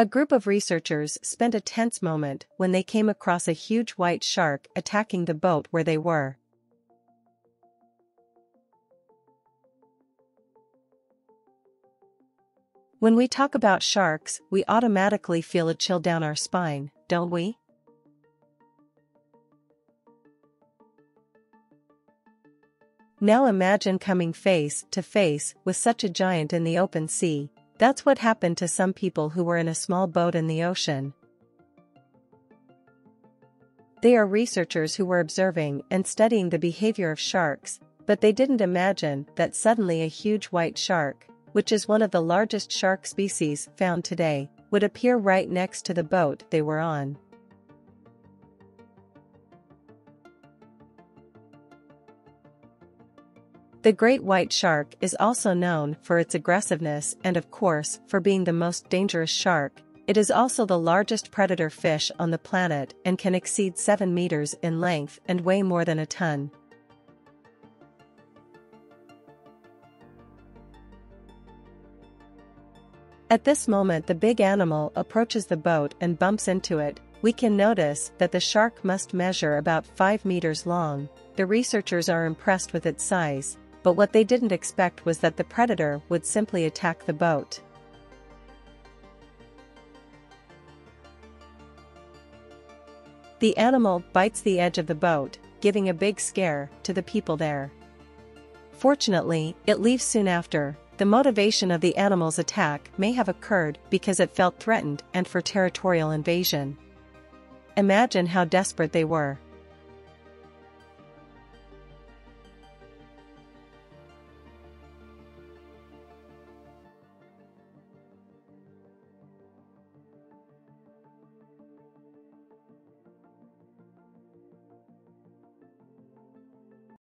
A group of researchers spent a tense moment when they came across a huge white shark attacking the boat where they were. When we talk about sharks, we automatically feel a chill down our spine, don't we? Now imagine coming face to face with such a giant in the open sea, that's what happened to some people who were in a small boat in the ocean. They are researchers who were observing and studying the behavior of sharks, but they didn't imagine that suddenly a huge white shark, which is one of the largest shark species found today, would appear right next to the boat they were on. The great white shark is also known for its aggressiveness and of course for being the most dangerous shark, it is also the largest predator fish on the planet and can exceed 7 meters in length and weigh more than a ton. At this moment the big animal approaches the boat and bumps into it, we can notice that the shark must measure about 5 meters long, the researchers are impressed with its size, but what they didn't expect was that the predator would simply attack the boat. The animal bites the edge of the boat, giving a big scare to the people there. Fortunately, it leaves soon after. The motivation of the animal's attack may have occurred because it felt threatened and for territorial invasion. Imagine how desperate they were.